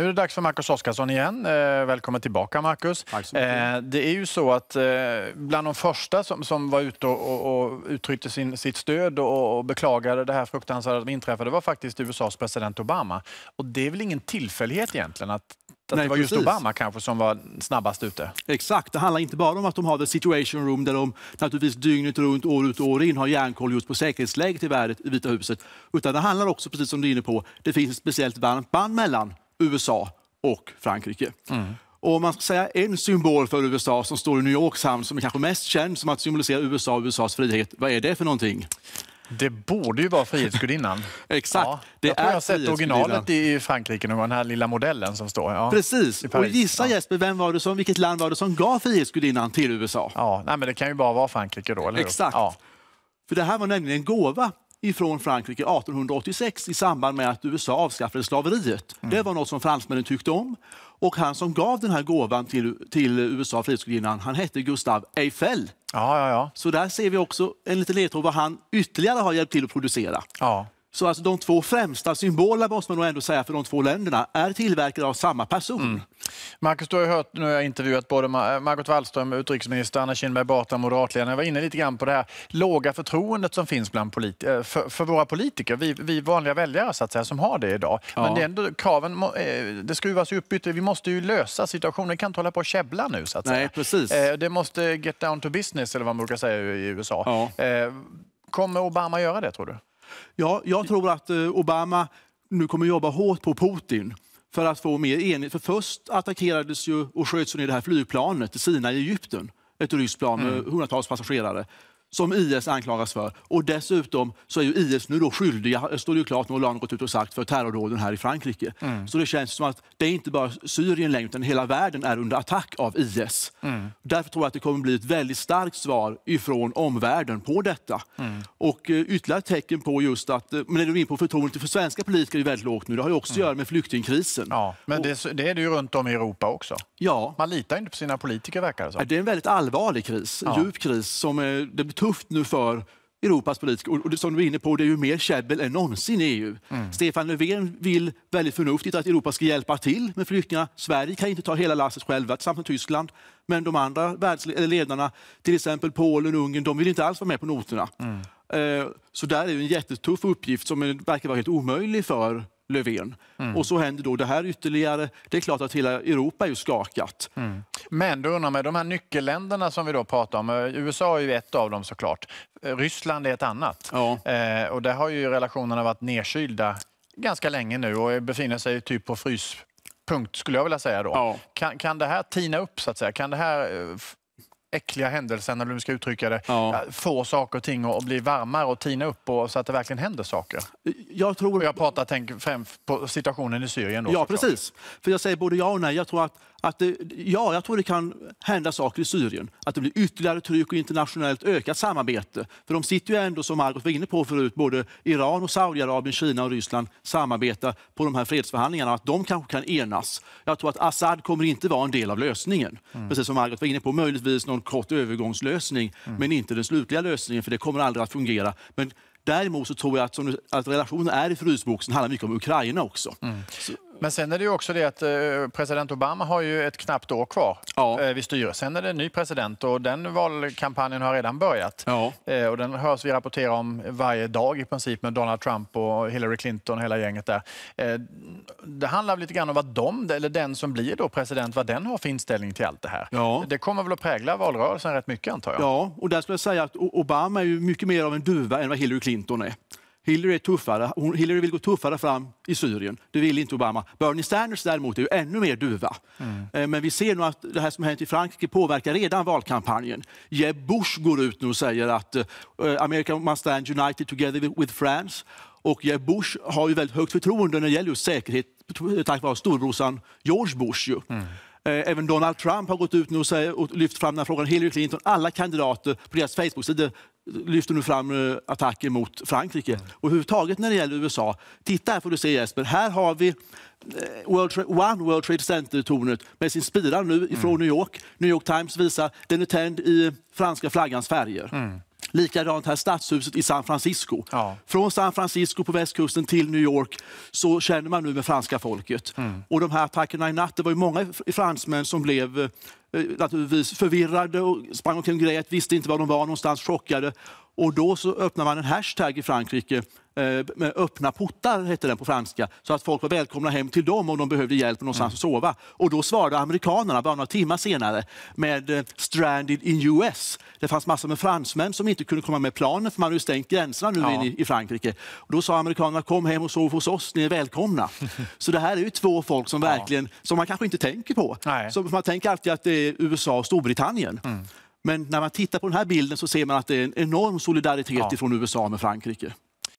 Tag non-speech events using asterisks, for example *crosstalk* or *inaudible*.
Nu är det dags för Marcus Oskarsson igen. Eh, välkommen tillbaka Marcus. Eh, det är ju så att eh, bland de första som, som var ute och, och, uttryckte sin, sitt stöd och, och beklagade det här fruktansvärda som inträffade var faktiskt USAs president Obama. Och det är väl ingen tillfällighet egentligen att, att Nej, det var just precis. Obama kanske som var snabbast ute? Exakt, det handlar inte bara om att de har the situation room där de naturligtvis dygnet runt, år ut och år in har järnkoll just på säkerhetsläget i världen i Vita huset. Utan det handlar också, precis som du är inne på, det finns ett speciellt varmt band mellan USA och Frankrike. Och om man ska säga en symbol för USA som står i New Yorks hamn som är kanske mest känd som att symbolisera USA och USAs frihet, vad är det för någonting? Det borde ju vara Frihetsgudinnan. *laughs* Exakt, Ja, det jag tror jag är har sett originalet i Frankrike, någon, den här lilla modellen som står. Ja. Precis, och gissa Ja. Jesper, vem var det som, vilket land var det som gav Frihetsgudinnan till USA? Ja, nej, men det kan ju bara vara Frankrike då, eller hur? Exakt. Ja. För det här var nämligen en gåva ifrån Frankrike 1886 i samband med att USA avskaffade slaveriet. Mm. Det var något som fransmännen tyckte om. Och han som gav den här gåvan till, till USA, Frihetsgudinnan, han hette Gustave Eiffel. Ja, ja, ja. Så där ser vi också en liten ledtråd vad han ytterligare har hjälpt till att producera. ja. Så alltså de två främsta symbolerna måste man nog ändå säga för de två länderna är tillverkade av samma person. Mm. Marcus, du har hört, nu har jag intervjuat både Ma- Margot Wallström, utrikesminister, Anna Kinberg Batra, moderatledaren. Jag var inne lite grann på det här låga förtroendet som finns bland eh, för, för våra politiker, vi, vi vanliga väljare så att säga, som har det idag. Men Ja. det, är ändå, kraven, eh, det skruvas ju upp ytterligare. Vi måste ju lösa situationen. Vi kan inte hålla på och käbbla nu så att Nej, säga. precis. Eh, Det måste get down to business, eller vad man brukar säga i USA. Ja. Eh, Kommer Obama göra det, tror du? Ja, jag tror att eh, Obama nu kommer jobba hårt på Putin för att få mer enighet. För först attackerades ju och sköts ner det här flygplanet Sina i Egypten. Ett ryskt plan med hundratals passagerare som IS anklagas för. Och dessutom så är ju IS nu då skyldiga, det står ju klart, har Hollande gått ut och sagt, för terrordåden här i Frankrike. Så det känns som att det är inte bara Syrien längre, utan hela världen är under attack av IS. Därför tror jag att det kommer bli ett väldigt starkt svar ifrån omvärlden på detta. Och eh, ytterligare tecken på just att, eh, men när du är in på förtroendet för svenska politiker är väldigt lågt nu, det har ju också att göra med flyktingkrisen. Ja, men det, det är det ju runt om i Europa också. Ja, Man litar inte på sina politiker, verkar det som. det är en väldigt allvarlig kris, Ja. djup kris som eh, det tufft nu för Europas politiker. Och som du är inne på, det är ju mer käbbel än någonsin i EU. Mm. Stefan Löfven vill väldigt förnuftigt att Europa ska hjälpa till med flyktingar. Sverige kan inte ta hela lasset själva tillsammans med Tyskland. Men de andra världsledarna, till exempel Polen och Ungern, de vill inte alls vara med på noterna. Mm. Eh, Så där är det en jättetuff uppgift som är- verkar vara helt omöjlig för Löfven. Mm. Och så händer då det här ytterligare. Det är klart att hela Europa är ju skakat. Men då undrar man, de här nyckelländerna som vi då pratar om, eh, USA är ju ett av dem såklart. Eh, Ryssland är ett annat. Ja. Eh, och där har ju relationerna varit nedkylda ganska länge nu och befinner sig typ på fryspunkt skulle jag vilja säga då. Ja. Kan, kan det här tina upp så att säga? Kan det här eh, äckliga händelsen, eller hur du ska uttrycka det, Ja. få saker och ting att bli varmare och tina upp och, så att det verkligen händer saker? Jag tror... Och jag pratar tänk, främst på situationen i Syrien då Ja, precis. För jag säger både ja och nej. Jag tror att, att det, ja, jag tror det kan hända saker i Syrien. Att det blir ytterligare tryck och internationellt ökat samarbete. För de sitter ju ändå, som Margot var inne på förut, både Iran och Saudiarabien, Kina och Ryssland samarbetar på de här fredsförhandlingarna. Att de kanske kan enas. Jag tror att Assad kommer inte vara en del av lösningen. Precis som Margot var inne på, möjligtvis någon kort övergångslösning, men inte den slutliga lösningen, för det kommer aldrig att fungera. Men Däremot så tror jag att, som, att relationen är i frysboxen handlar mycket om Ukraina också. Så, Men sen är det ju också det att eh, president Obama har ju ett knappt år kvar Ja. eh, vid styret. Sen är det en ny president och den valkampanjen har redan börjat. Ja. Eh, och den hörs vi rapportera om varje dag i princip med Donald Trump och Hillary Clinton och hela gänget där. Det handlar lite grann om vad de, eller den som blir då president, vad den har för inställning till allt det här. Ja. Det kommer väl att prägla valrörelsen rätt mycket antar jag. Ja, och där skulle jag säga att Obama är ju mycket mer av en duva än vad Hillary Clinton är. Hillary är tuffare. Hon, Hillary vill gå tuffare fram i Syrien. Det vill inte Obama. Bernie Sanders däremot är ju ännu mer duva. Eh, Men vi ser nu att det här som hänt i Frankrike påverkar redan valkampanjen. Jeb Bush går ut nu och säger att eh, America must stand united together with- France. Och Jeb Bush har ju väldigt högt förtroende när det gäller just säkerhet tack vare storbrorsan George Bush. Ju. Eh, Även Donald Trump har gått ut nu och, säger, och lyft fram den här frågan. Hillary Clinton, alla kandidater på deras Facebook-sidor lyfter nu fram eh, attacker mot Frankrike. Och överhuvudtaget när det gäller USA, titta här får du se Jesper, här har vi eh, World Trade, One World Trade Center-tornet med sin spira nu ifrån New York. New York Times visar den är tänd i franska flaggans färger. Likadant här stadshuset i San Francisco. Ja. Från San Francisco på västkusten till New York så känner man nu med franska folket. Mm. Och de här attackerna i natt, det var ju många fr- fransmän som blev eh, naturligtvis förvirrade och sprang omkring och grät, visste inte var de var någonstans, chockade. Och då så öppnar man en hashtag i Frankrike eh, med öppna portar, hette den på franska, så att folk var välkomna hem till dem om de behövde hjälp någonstans att sova. Och då svarade amerikanerna bara några timmar senare med eh, “stranded in US”. Det fanns massor med fransmän som inte kunde komma med planen för man hade ju stängt gränserna nu Ja. in i, i Frankrike. Och då sa amerikanerna “kom hem och sov hos oss, ni är välkomna”. *laughs* så det här är ju två folk som verkligen, som man kanske inte tänker på. Nej. Som, man tänker alltid att det är USA och Storbritannien. Men när man tittar på den här bilden så ser man att det är en enorm solidaritet Ja. ifrån USA med Frankrike.